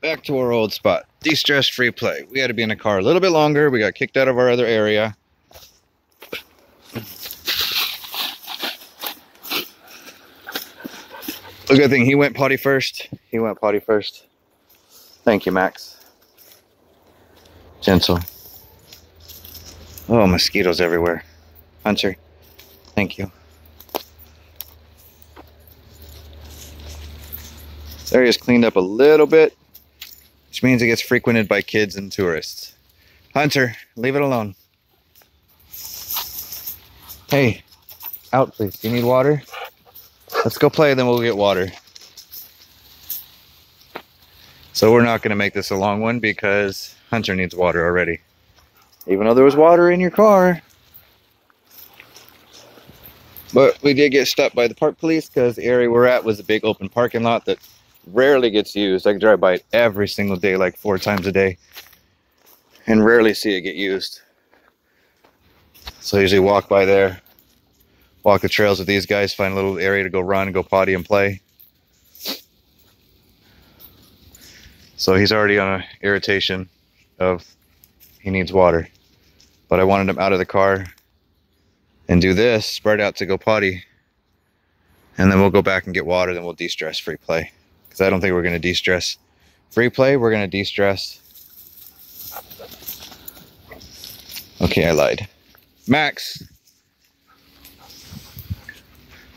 back to our old spot. De-stress free play. We had to be in the car a little bit longer. We got kicked out of our other area. A good thing he went potty first. He went potty first. Thank you, Max. Gentle. Oh, mosquitoes everywhere. Hunter, thank you. This area's cleaned up a little bit, which means it gets frequented by kids and tourists. Hunter, leave it alone. Hey, out please. Do you need water? Let's go play, then we'll get water. So we're not going to make this a long one because Hunter needs water already. Even though there was water in your car. But we did get stopped by the park police because the area we're at was a big open parking lot that rarely gets used. I drive by it every single day, like four times a day, and rarely see it get used. So I usually walk by there, walk the trails with these guys, find a little area to go run, go potty and play. So he's already on an irritation of he needs water. But I wanted him out of the car and do this, spread out to go potty. And then we'll go back and get water, then we'll de-stress free play. Because I don't think we're going to de-stress free play, we're going to de-stress. Okay, I lied. Max.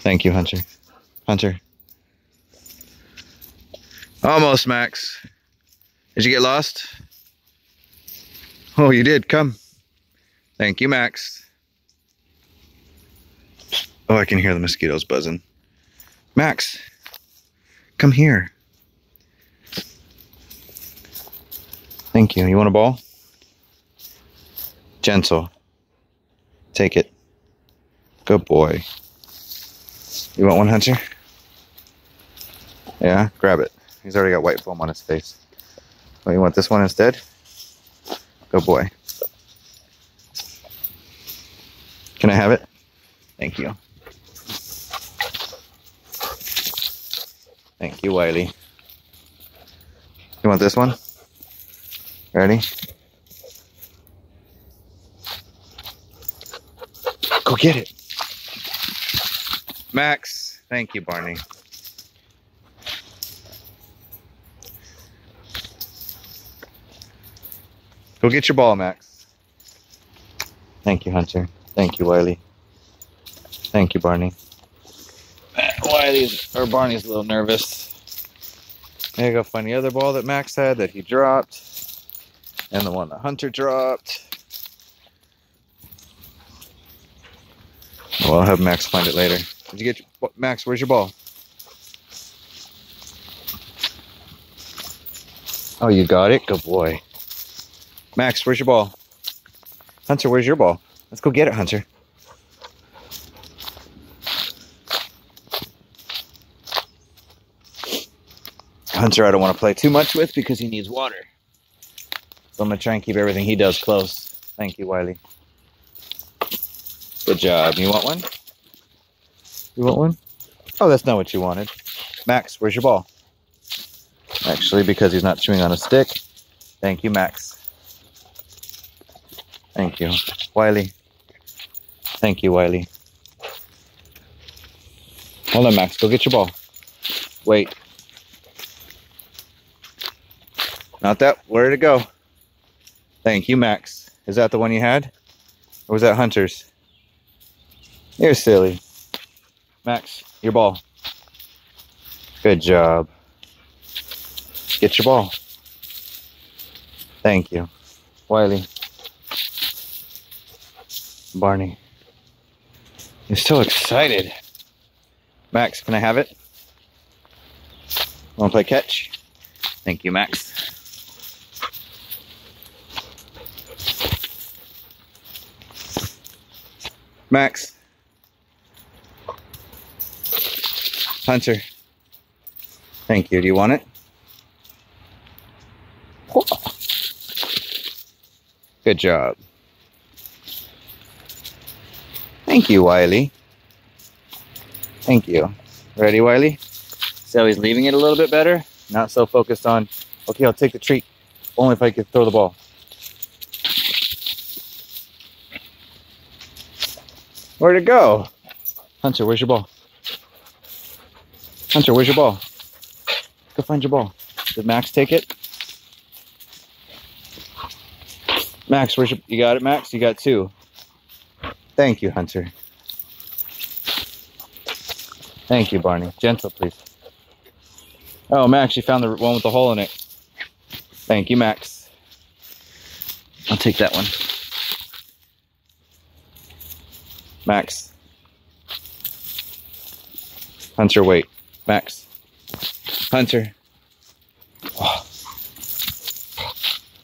Thank you, Hunter. Hunter. Almost, Max. Did you get lost? Oh, you did. Come. Thank you, Max. Oh, I can hear the mosquitoes buzzing. Max, come here. Thank you. You want a ball? Gentle. Take it. Good boy. You want one, Hunter? Yeah, grab it. He's already got white foam on his face. Oh, you want this one instead? Good boy. Can I have it? Thank you. Thank you, Wiley. You want this one? Ready? Go get it. Max. Thank you, Barney. Go get your ball, Max. Thank you, Hunter. Thank you, Wiley. Thank you, Barney. Wiley's or Barney's a little nervous. I go find the other ball that Max had that he dropped, and the one that Hunter dropped. Well, I'll have Max find it later. Did you get your, Max? Where's your ball? Oh, you got it. Good boy. Max, where's your ball? Hunter, where's your ball? Let's go get it, Hunter. Hunter, I don't want to play too much with because he needs water. So I'm going to try and keep everything he does close. Thank you, Wiley. Good job. You want one? You want one? Oh, that's not what you wanted. Max, where's your ball? Actually, because he's not chewing on a stick. Thank you, Max. Thank you. Wiley. Thank you, Wiley. Hold on, Max. Go get your ball. Wait. Not that. Where did it go? Thank you, Max. Is that the one you had? Or was that Hunter's? You're silly. Max, your ball. Good job. Get your ball. Thank you. Wiley. Barney. You're so excited. Max, can I have it? Want to play catch? Thank you, Max. Max. Hunter. Thank you. Do you want it? Good job. Thank you, Wiley. Thank you. Ready, Wiley? So he's leaving it a little bit better. Not so focused on Okay, I'll take the treat. Only if I can throw the ball. Where'd it go? Hunter, where's your ball? Hunter, where's your ball? Go find your ball. Did Max take it? Max, where's your, you got it, Max? You got two. Thank you, Hunter. Thank you, Barney. Gentle, please. Oh, Max, you found the one with the hole in it. Thank you, Max. I'll take that one. Max. Hunter, wait. Max. Hunter. Oh.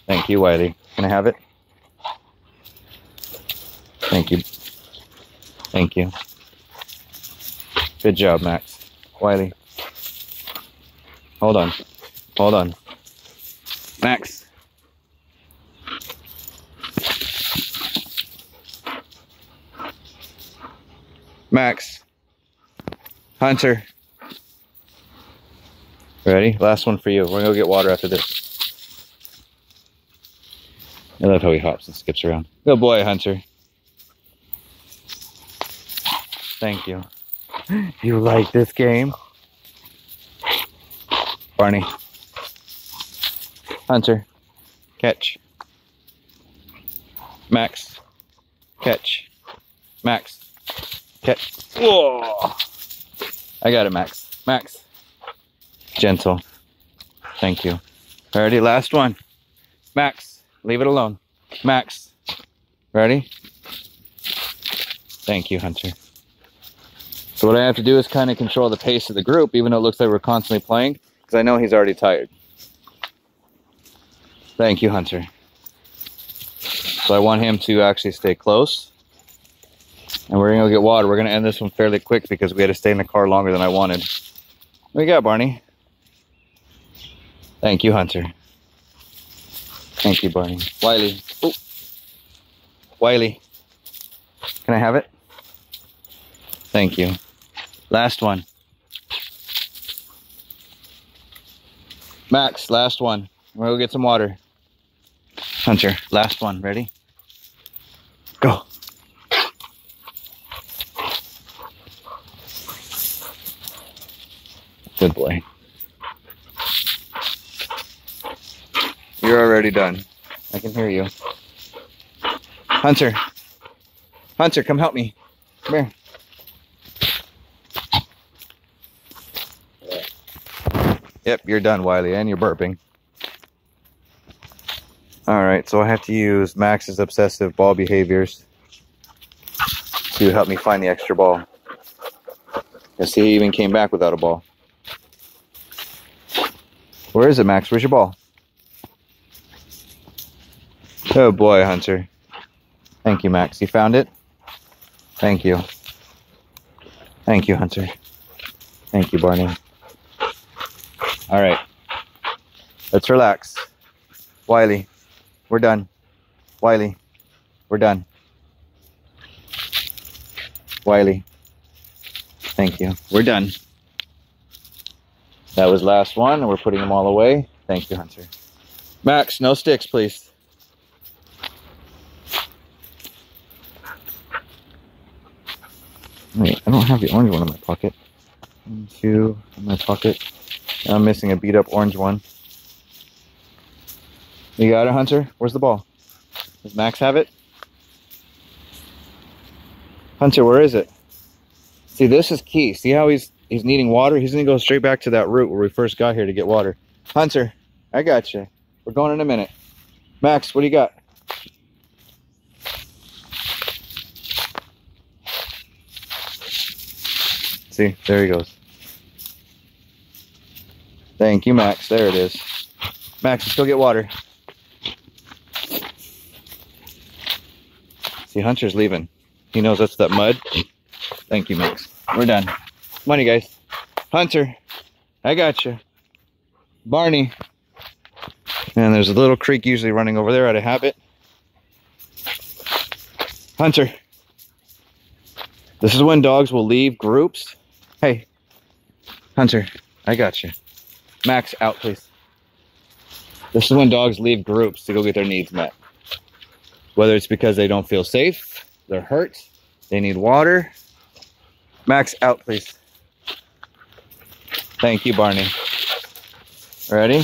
Thank you, Wiley. Can I have it? Thank you. Thank you. Good job, Max. Wiley. Hold on. Hold on. Max. Max. Hunter. Ready? Last one for you. We're gonna go get water after this. I love how he hops and skips around. Good boy, Hunter. Thank you. You like this game? Barney. Hunter. Catch. Max. Catch. Max. Catch. Whoa! I got it, Max. Max. Gentle. Thank you. Ready? Last one. Max. Leave it alone. Max. Ready? Thank you, Hunter. So what I have to do is kind of control the pace of the group, even though it looks like we're constantly playing, because I know he's already tired. Thank you, Hunter. So I want him to actually stay close. And we're gonna go get water. We're gonna end this one fairly quick because we had to stay in the car longer than I wanted. What you got, Barney? Thank you, Hunter. Thank you, Barney. Wiley. Ooh. Wiley. Can I have it? Thank you. Last one. Max, last one. We'll go get some water. Hunter, last one. Ready? Go. Good boy. You're already done. I can hear you. Hunter. Hunter, come help me. Come here. Yep, you're done, Wiley, and you're burping. All right, so I have to use Max's obsessive ball behaviors to help me find the extra ball. You see, he even came back without a ball. Where is it, Max? Where's your ball? Oh boy, Hunter. Thank you, Max. You found it? Thank you. Thank you, Hunter. Thank you, Barney. All right. Let's relax. Wiley, we're done. Wiley, we're done. Wiley, thank you. We're done. That was last one, and we're putting them all away. Thank you, Hunter. Max, no sticks, please. Wait, I don't have the orange one in my pocket. One, two, in my pocket. I'm missing a beat up orange one. You got it, Hunter? Where's the ball? Does Max have it? Hunter, where is it? See, this is key. See how he's he's needing water? He's gonna go straight back to that route where we first got here to get water. Hunter, I got you. We're going in a minute. Max, what do you got? See, there he goes. Thank you, Max. There it is. Max, let's go get water. See, Hunter's leaving. He knows that's that mud. Thank you, Max. We're done. Money, guys. Hunter, I got you. Barney. And there's a little creek usually running over there out of habit. Hunter. This is when dogs will leave groups. Hey, Hunter, I got you. Max, out, please. This is when dogs leave groups to go get their needs met. Whether it's because they don't feel safe, they're hurt, they need water. Max, out, please. Thank you, Barney. Ready?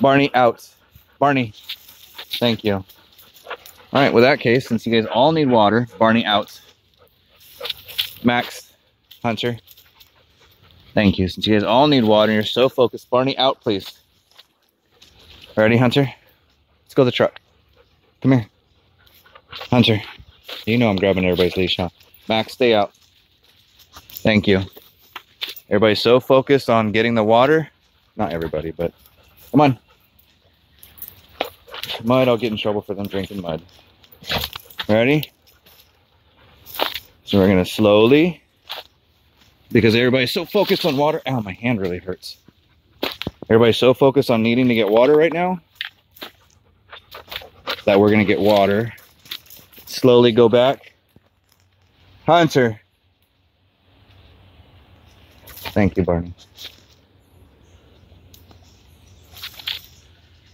Barney, out. Barney, thank you. All right, with that case, since you guys all need water, Barney, out. Max, Hunter, thank you. Since you guys all need water and you're so focused, Barney, out, please. Ready, Hunter? Let's go to the truck. Come here. Hunter, you know I'm grabbing everybody's leash, huh? Max, stay out. Thank you. Everybody's so focused on getting the water. Not everybody, but come on. Mud, I'll get in trouble for them drinking mud. Ready? So we're gonna slowly, because everybody's so focused on water. Ow, my hand really hurts. Everybody's so focused on needing to get water right now that we're gonna get water. Slowly go back. Hunter. Thank you, Barney.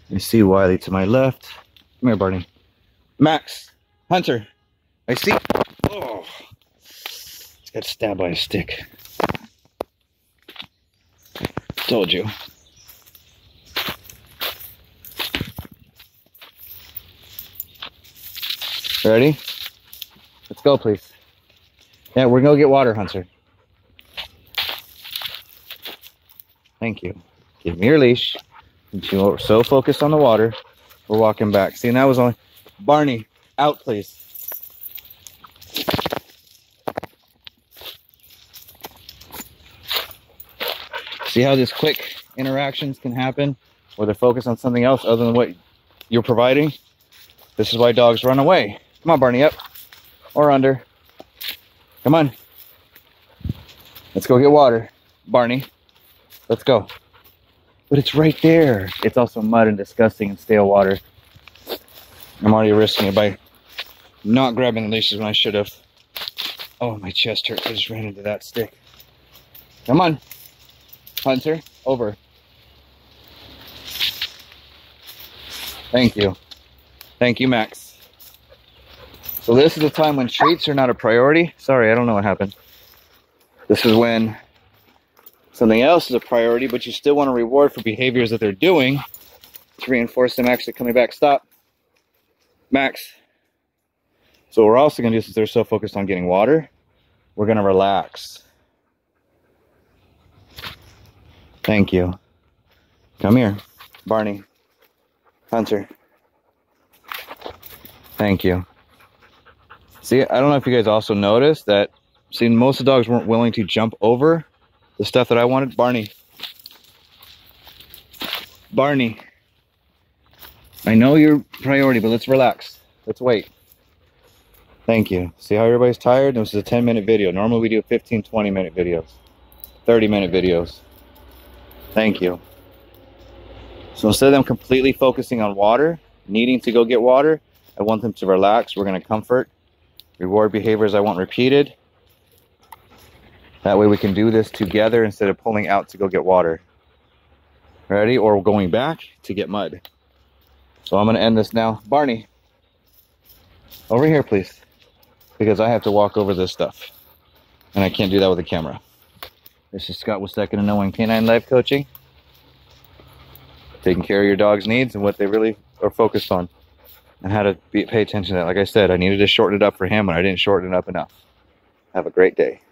You see Wiley to my left. Come here, Barney. Max. Hunter. I see. Oh. Just got stabbed by a stick. Told you. Ready? Let's go, please. Yeah, we're gonna go get water, Hunter. Thank you. Give me your leash. You are so focused on the water, we're walking back. See, and that was only Barney, out, please. See how these quick interactions can happen where they're focused on something else other than what you're providing? This is why dogs run away. Come on, Barney, up or under. Come on. Let's go get water. Barney, let's go. But it's right there. It's also mud and disgusting and stale water. I'm already risking it by not grabbing the leashes when I should have. Oh, my chest hurts. I just ran into that stick. Come on. Hunter, over. Thank you. Thank you, Max. So this is a time when treats are not a priority. Sorry, I don't know what happened. This is when something else is a priority, but you still want to reward for behaviors that they're doing to reinforce them actually coming back. Stop. Max. So we're also going to do, since they're so focused on getting water, we're going to relax. Thank you. Come here. Barney. Hunter. Thank you. See, I don't know if you guys also noticed that, see, most of the dogs weren't willing to jump over the stuff that I wanted. Barney. Barney. I know your priority, but let's relax. Let's wait. Thank you. See how everybody's tired? This is a 10 minute video. Normally we do 15, 20 minute videos. 30 minute videos. Thank you. So instead of them completely focusing on water, needing to go get water, I want them to relax. We're going to comfort Reward behaviors I want repeated. That way we can do this together instead of pulling out to go get water. Ready? Or going back to get mud. So I'm going to end this now. Barney, over here, please. Because I have to walk over this stuff. And I can't do that with a camera. This is Scott to No One Canine Life Coaching. Taking care of your dog's needs and what they really are focused on and how to be, pay attention to that. Like I said, I needed to shorten it up for him, and I didn't shorten it up enough. Have a great day.